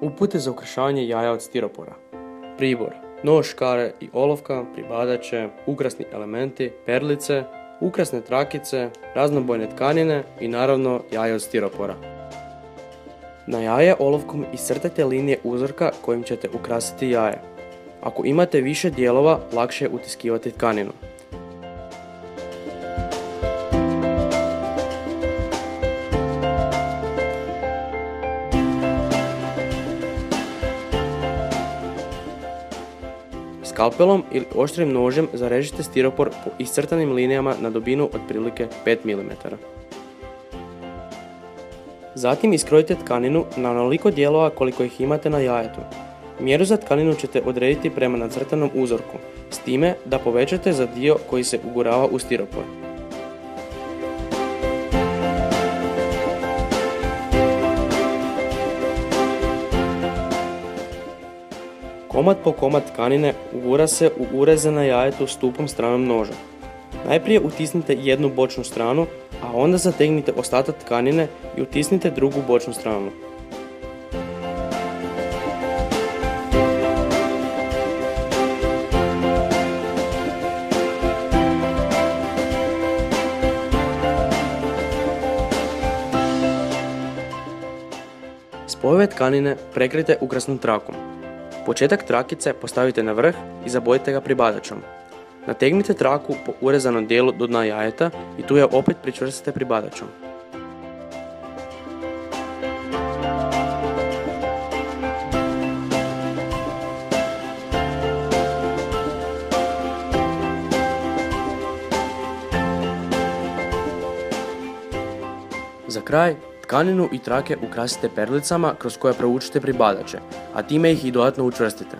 Upute za ukršavanje jaja od stiropora. Pribor. Nož, škare i olovka, pribadače, ukrasni elementi, perlice, ukrasne trakice, raznobojne tkanine i naravno jaje od stiropora. Na jaje olovkom iscrtajte linije uzorka kojim ćete ukrasiti jaje. Ako imate više dijelova, lakše je utiskivati tkaninu. Skalpelom ili oštrim nožem zarežite stiropor po iscrtanim linijama na dubinu otprilike 5 mm. Zatim iskrojite tkaninu na onoliko dijelova koliko ih imate na jajetu. Mjeru za tkaninu ćete odrediti prema nacrtanom uzorku, s time da povećate za dio koji se ugurava u stiropor. Komad po komad tkanine ugura se u ureze na jajetu stupom stranom noža. Najprije utisnite jednu bočnu stranu, a onda zategnite ostatak tkanine i utisnite drugu bočnu stranu. Spojeve tkanine prekrite ukrasnom trakom. Početak trakice postavite na vrh i zabojite ga pribadačom. Nategnite traku po urezanom dijelu do dna jajeta i tu je opet pričvrstite pribadačom. Za kraj, tkaninu i trake ukrasite perlicama kroz koje provučite pribadače, a time ih i dodatno učvrstite.